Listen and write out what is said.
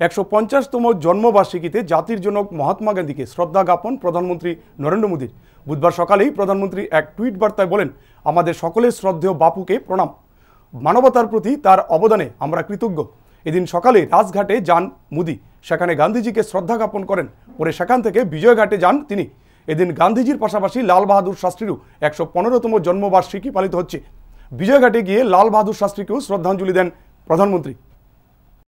একশো পঞ্চাশতম জন্মবার্ষিকীতে জাতির জনক মহাত্মা গান্ধীকে শ্রদ্ধা জ্ঞাপন প্রধানমন্ত্রী নরেন্দ্র মোদীর। বুধবার সকালেই প্রধানমন্ত্রী এক টুইট বার্তায় বলেন, আমাদের সকলের শ্রদ্ধেয় বাপুকে প্রণাম। মানবতার প্রতি তার অবদানে আমরা কৃতজ্ঞ। এদিন সকালে রাজঘাটে যান মোদী। সেখানে গান্ধীজিকে শ্রদ্ধা জ্ঞাপন করেন। পরে সেখান থেকে বিজয়ঘাটে যান তিনি। এদিন গান্ধীজির পাশাপাশি লাল বাহাদুর শাস্ত্রীরও একশো পনেরোতম জন্মবার্ষিকী পালিত হচ্ছে। বিজয়ঘাটে গিয়ে লাল বাহাদুর শাস্ত্রীকেও শ্রদ্ধাঞ্জলি দেন প্রধানমন্ত্রী।